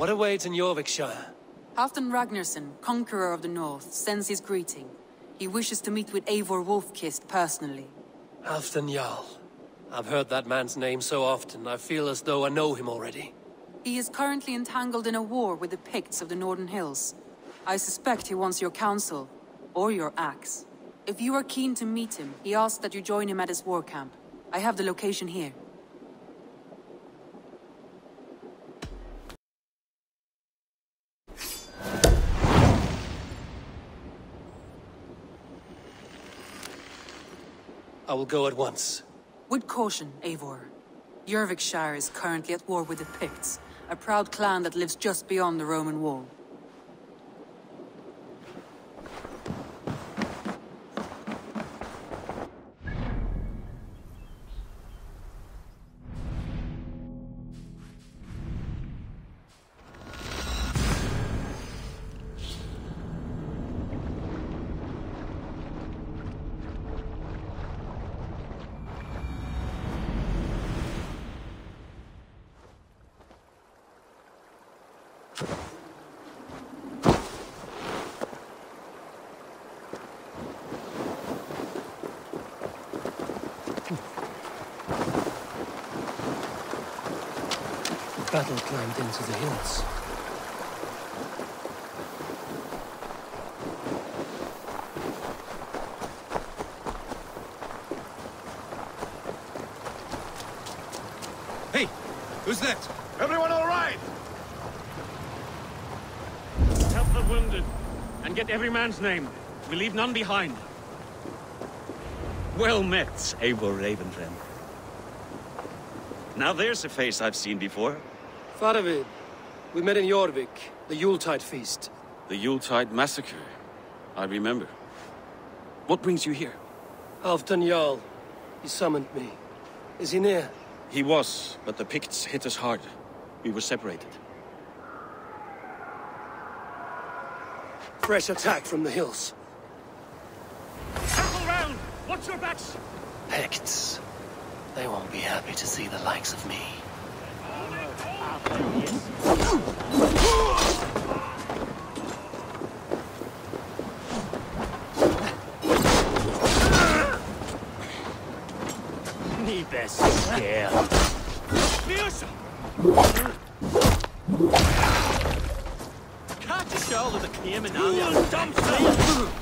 What awaits in Jorvikshire? Halfdan Ragnarsson, Conqueror of the North, sends his greeting. He wishes to meet with Eivor Wolf-Kissed personally. Halfdan Jarl. I've heard that man's name so often, I feel as though I know him already. He is currently entangled in a war with the Picts of the Northern Hills. I suspect he wants your counsel, or your axe. If you are keen to meet him, he asks that you join him at his war camp. I have the location here. I will go at once. With caution, Eivor. Jorvikshire is currently at war with the Picts, a proud clan that lives just beyond the Roman wall. The battle climbed into the hills. Hey, who's that? Everyone all right? Help the wounded, and get every man's name. We leave none behind. Well met, Eivor Ravenfriend. Now there's a face I've seen before. Faravid, we met in Jorvik, the Yuletide feast. The Yuletide Massacre. I remember. What brings you here? Halfdan Jarl. He summoned me. Is he near? He was, but the Picts hit us hard. We were separated. Fresh attack from the hills. Circle round! Watch your backs! Picts. They won't be happy to see the likes of me. Ni best scare. Fierce! Catch a show of the came and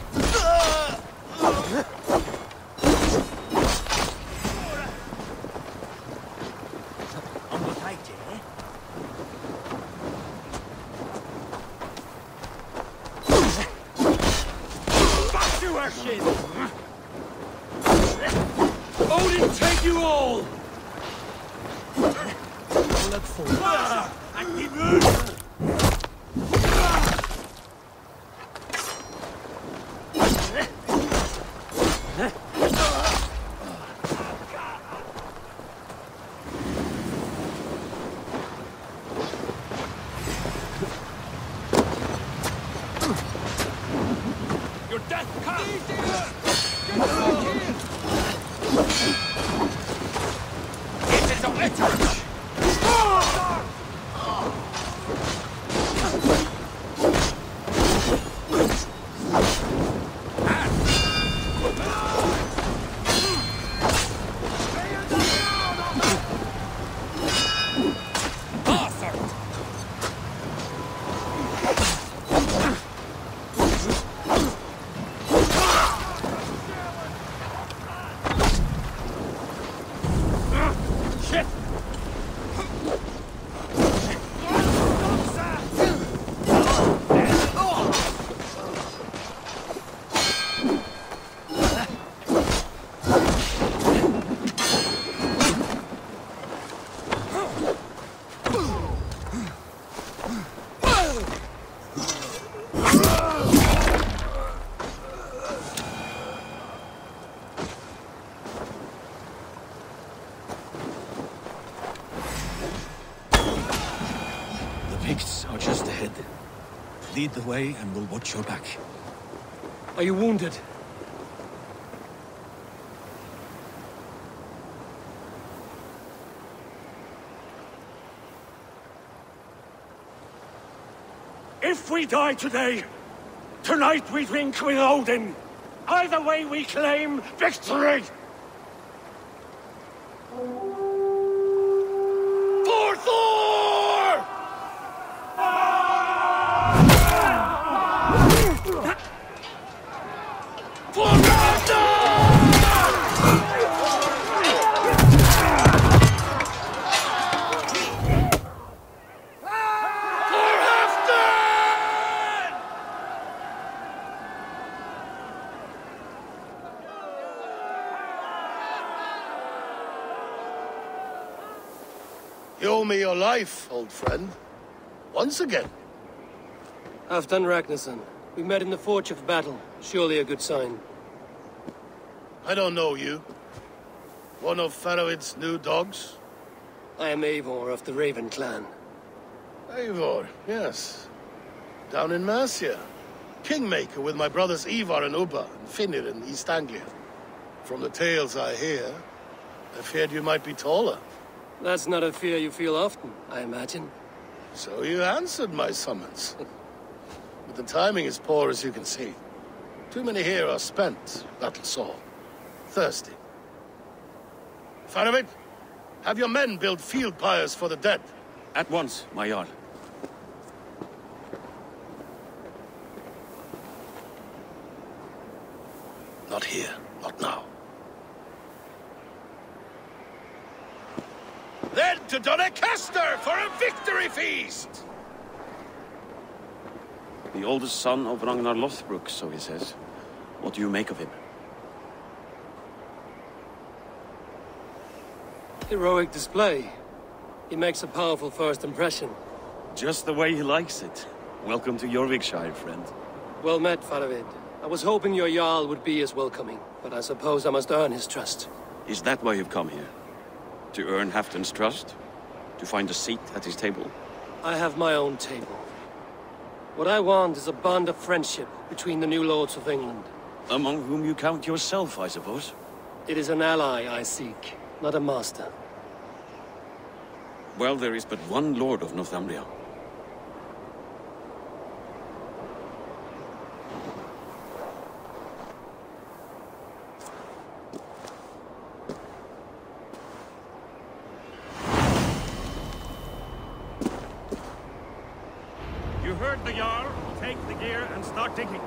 Lead the way and we'll watch your back. Are you wounded? If we die today, tonight we drink with Odin. Either way we claim victory! Old friend. Once again. Halfdan Ragnarsson. We met in the Forge of Battle. Surely a good sign. I don't know you. One of Faravid's new dogs? I am Eivor of the Raven clan. Eivor, yes. Down in Mercia. Kingmaker with my brothers Ivar and Ubba and Finir in East Anglia. From the tales I hear, I feared you might be taller. That's not a fear you feel often, I imagine. So you answered my summons. but the timing is poor as you can see. Too many here are spent, battle sore, thirsty. Faravid, have your men build field pyres for the dead. At once, my Jarl. Not here, not now. Then to Doncaster for a victory feast! The oldest son of Ragnar Lothbrok, so he says. What do you make of him? Heroic display. He makes a powerful first impression. Just the way he likes it. Welcome to Jorvikshire, friend. Well met, Faravid. I was hoping your Jarl would be as welcoming, but I suppose I must earn his trust. Is that why you've come here? To earn Halfdan's trust? To find a seat at his table? I have my own table. What I want is a bond of friendship between the new lords of England. Among whom you count yourself, I suppose? It is an ally I seek, not a master. Well, there is but one lord of Northumbria. Heard the Jarl. Take the gear and start digging.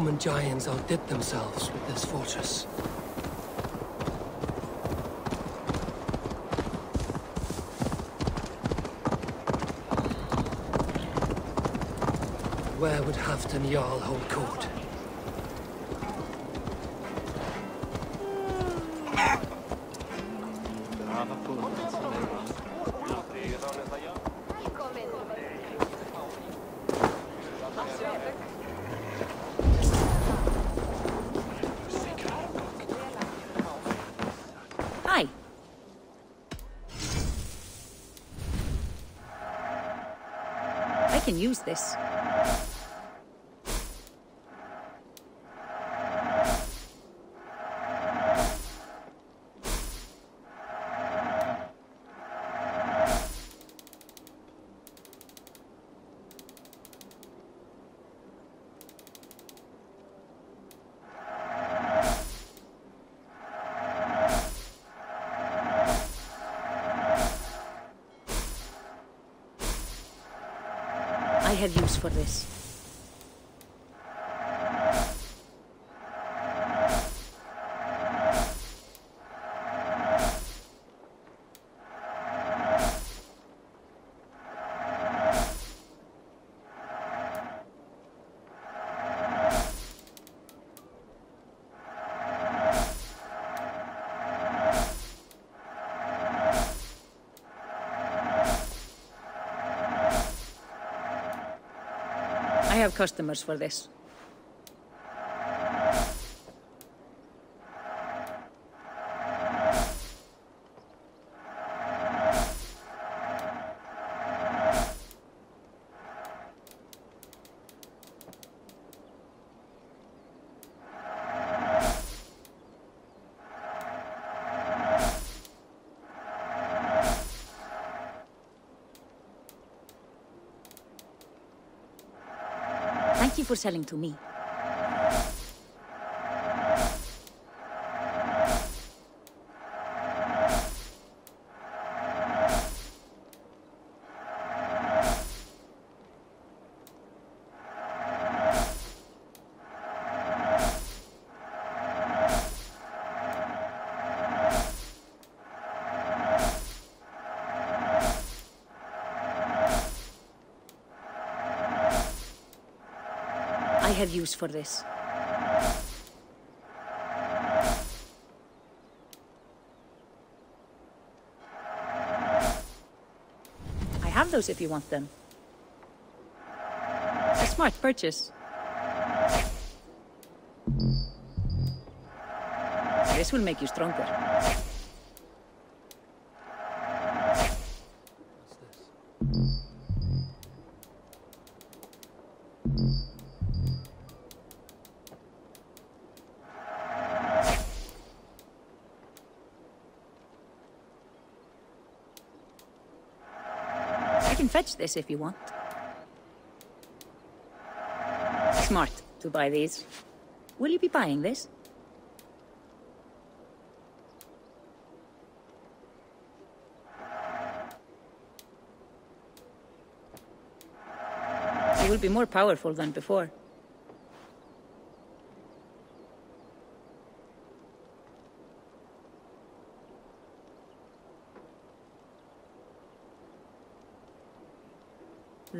Roman giants outdid themselves with this fortress. Where would Halfdan Jarl hold court? This. I have use for this. Customers for this. Thank you for selling to me. Have use for this. I have those if you want them. A smart purchase. This will make you stronger. Can fetch this if you want. Smart to buy these. Will you be buying this? You will be more powerful than before.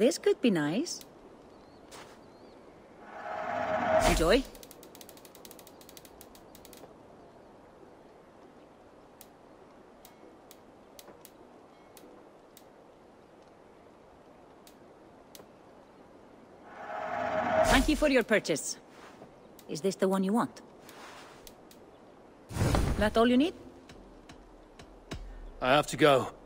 This could be nice. Enjoy. Thank you for your purchase. Is this the one you want? That all you need? I have to go.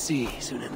See, Sunan?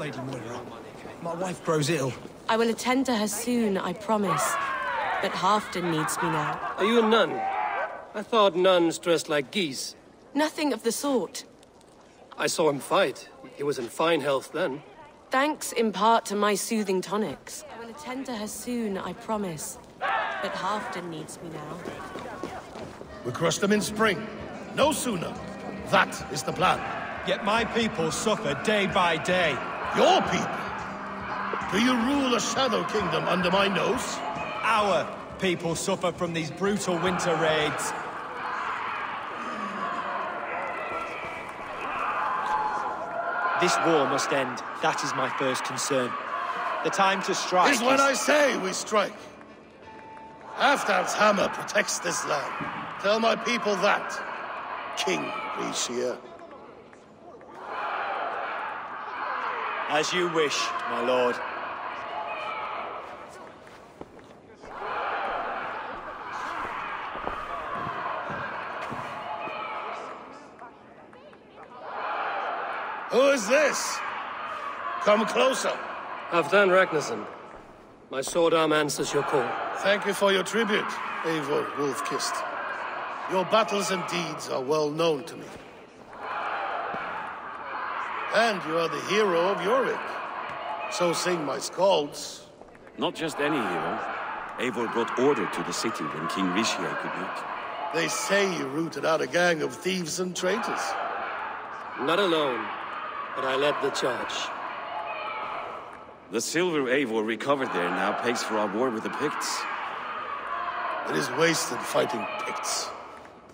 Lady Moira. My wife grows ill. I will attend to her soon, I promise. But Halfdan needs me now. Are you a nun? I thought nuns dressed like geese. Nothing of the sort. I saw him fight. He was in fine health then. Thanks in part to my soothing tonics. I will attend to her soon, I promise. But Halfdan needs me now. We crush them in spring. No sooner. That is the plan. Yet my people suffer day by day. Your people? Do you rule a shadow kingdom under my nose? Our people suffer from these brutal winter raids. This war must end. That is my first concern. The time to strike Is when is- I say we strike. Halfdan's hammer protects this land. Tell my people that, King Ricsige. As you wish, my lord. Who is this? Come closer. Halfdan Ragnarsson. My sword arm answers your call. Thank you for your tribute, Eivor Wolf-Kissed. Your battles and deeds are well known to me. And you are the hero of Jorvik. So sing my skalds. Not just any hero. Eivor brought order to the city when King Ricsige could not. They say you rooted out a gang of thieves and traitors. Not alone, but I led the charge. The silver Eivor recovered there now pays for our war with the Picts. It is wasted fighting Picts.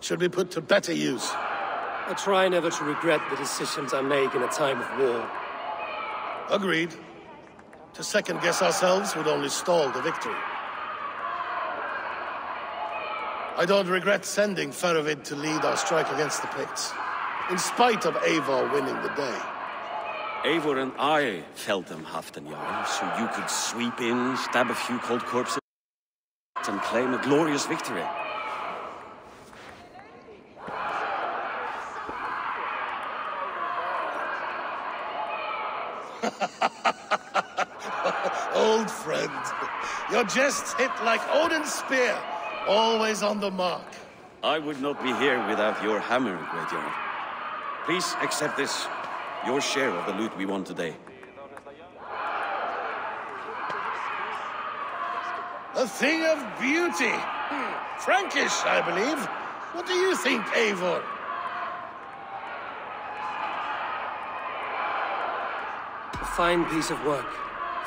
Should be put to better use. I try never to regret the decisions I make in a time of war. Agreed. To second guess ourselves would only stall the victory. I don't regret sending Faravid to lead our strike against the Picts, in spite of Eivor winning the day. Eivor and I felled them half Halfdan Jarl, so you could sweep in, stab a few cold corpses, and claim a glorious victory. Old friend, your jests hit like Odin's spear, always on the mark. I would not be here without your hammer, Great Jarl. Please accept this, your share of the loot we won today. A thing of beauty. Frankish, I believe. What do you think, Eivor? Fine piece of work,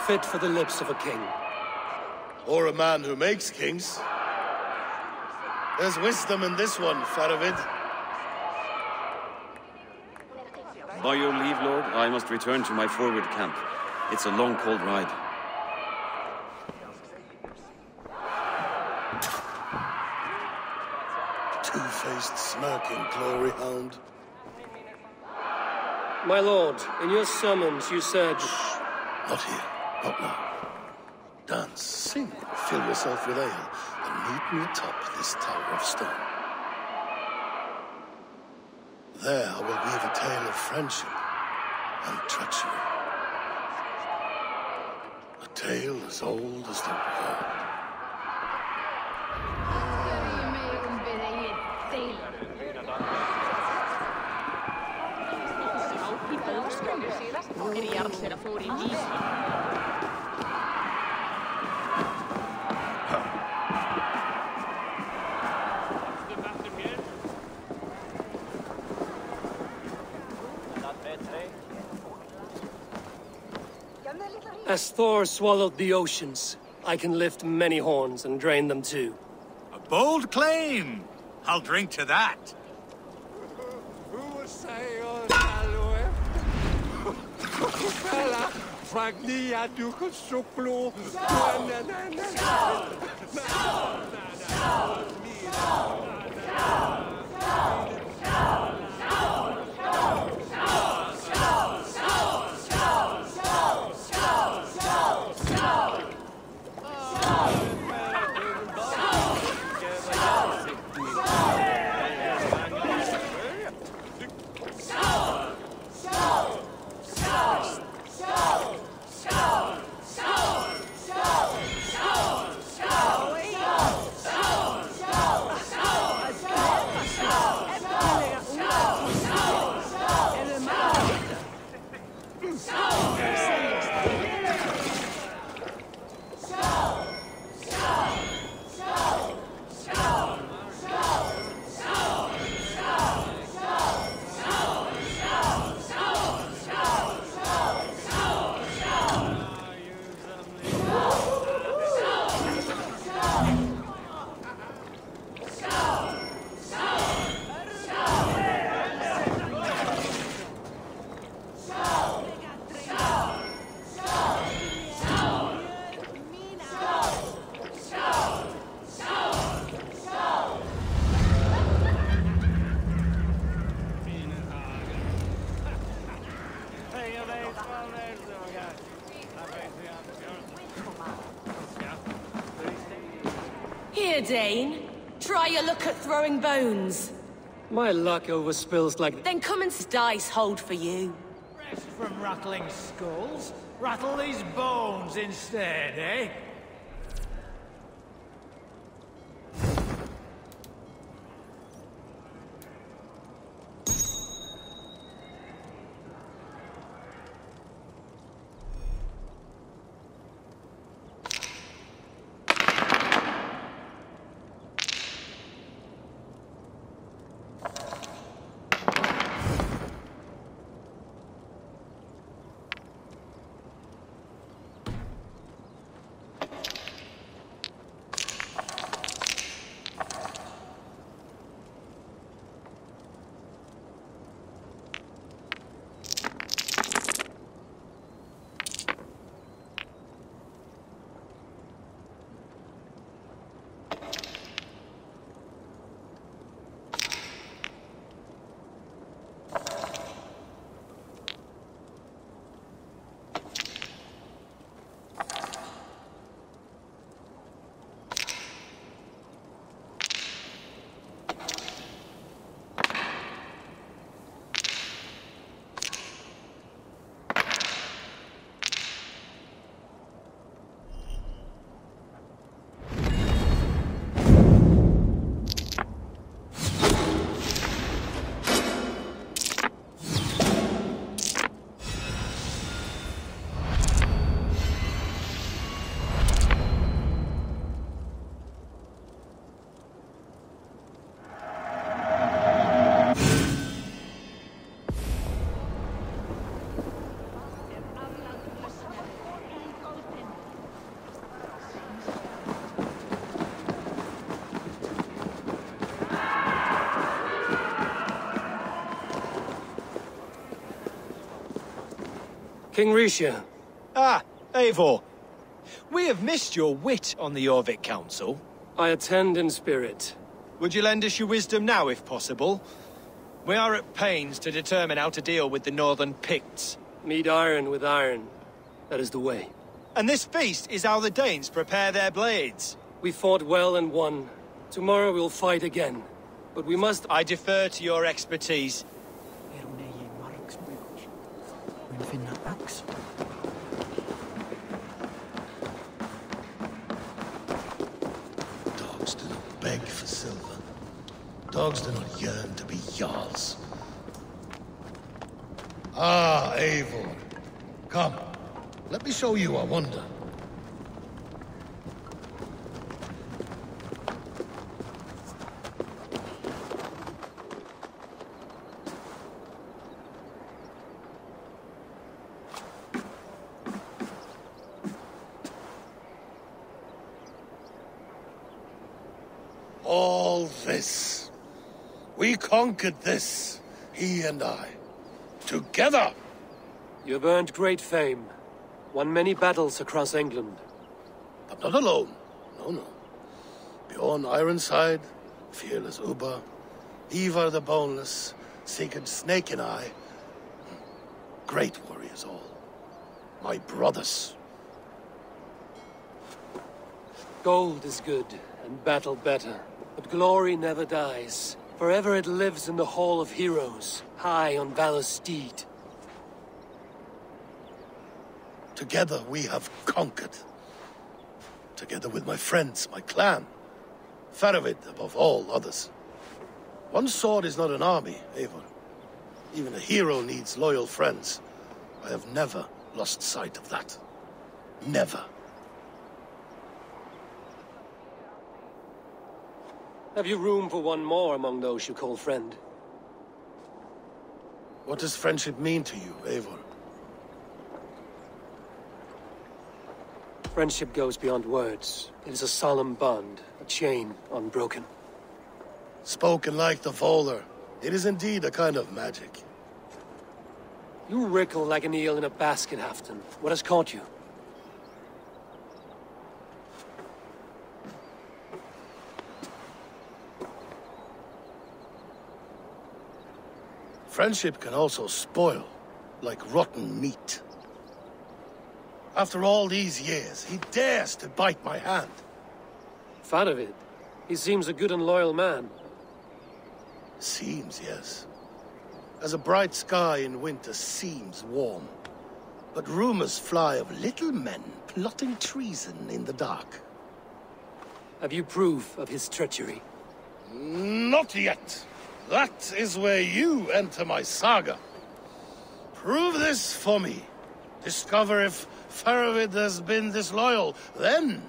fit for the lips of a king. Or a man who makes kings. There's wisdom in this one, Faravid. By your leave, Lord, I must return to my forward camp. It's a long, cold ride. Two-faced, smirking glory hound. My lord, in your summons you said... Not here. Not now. Dance, sing, fill yourself with ale, and meet me atop this tower of stone. There I will weave a tale of friendship and treachery. A tale as old as the world. As Thor swallowed the oceans, I can lift many horns and drain them too. A bold claim! I'll drink to that. Fragnia ducus suplu. Here, Dane. Try your luck at throwing bones. My luck over spills like... Then come and dice hold for you. Rest from rattling skulls. Rattle these bones instead, eh? King Ricsige, Ah, Eivor. We have missed your wit on the Jorvik Council. I attend in spirit. Would you lend us your wisdom now, if possible? We are at pains to determine how to deal with the Northern Picts. Meet iron with iron. That is the way. And this feast is how the Danes prepare their blades. We fought well and won. Tomorrow we'll fight again. But we must... I defer to your expertise. Dogs do not yearn to be Jarls. Ah, Eivor. Come, let me show you a wonder. this. We conquered this, he and I. Together! You have earned great fame. Won many battles across England. But not alone. No, no. Bjorn Ironside, fearless Ubba, Ivar the Boneless, Sigurd Snake and I. Great warriors all. My brothers. Gold is good, and battle better. But glory never dies. Forever it lives in the Hall of Heroes, high on Valor's steed. Together we have conquered. Together with my friends, my clan. Faravid above all others. One sword is not an army, Eivor. Even a hero needs loyal friends. I have never lost sight of that. Never. Have you room for one more among those you call friend? What does friendship mean to you, Eivor? Friendship goes beyond words. It is a solemn bond, a chain unbroken. Spoken like the Volva, it is indeed a kind of magic. You wrinkle like an eel in a basket, Halfdan. What has caught you? Friendship can also spoil, like rotten meat. After all these years, he dares to bite my hand. Faravid. He seems a good and loyal man. Seems, yes. As a bright sky in winter seems warm. But rumors fly of little men plotting treason in the dark. Have you proof of his treachery? Not yet. That is where you enter my saga. Prove this for me. Discover if Faravid has been disloyal. Then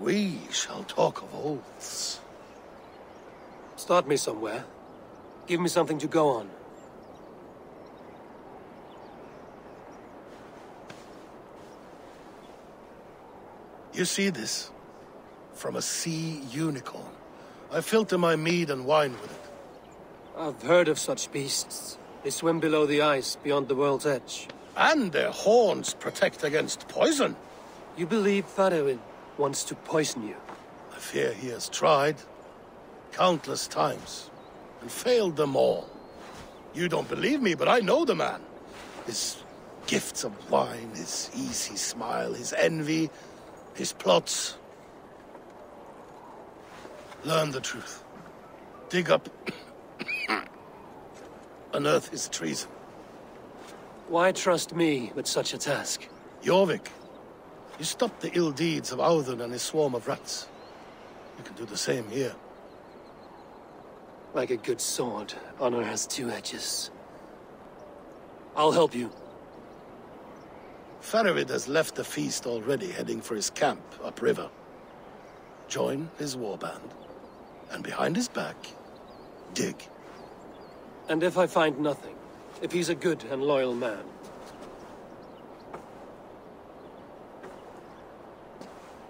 we shall talk of oaths. Start me somewhere. Give me something to go on. You see this? From a sea unicorn. I filter my mead and wine with it. I've heard of such beasts. They swim below the ice, beyond the world's edge. And their horns protect against poison. You believe Faravid wants to poison you? I fear he has tried. Countless times. And failed them all. You don't believe me, but I know the man. His gifts of wine, his easy smile, his envy, his plots. Learn the truth. Dig up... Hmm. Unearth his treason. Why trust me with such a task? Jorvik, you stopped the ill deeds of Audun and his swarm of rats. You can do the same here. Like a good sword, honor has two edges. I'll help you. Faravid has left the feast already, heading for his camp upriver. Join his warband, and behind his back, dig. And if I find nothing? If he's a good and loyal man?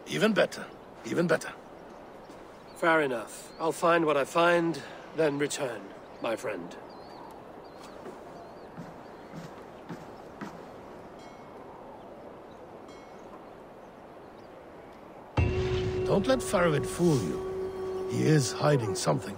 Even better. Even better. Fair enough. I'll find what I find, then return, my friend. Don't let Faravid fool you. He is hiding something.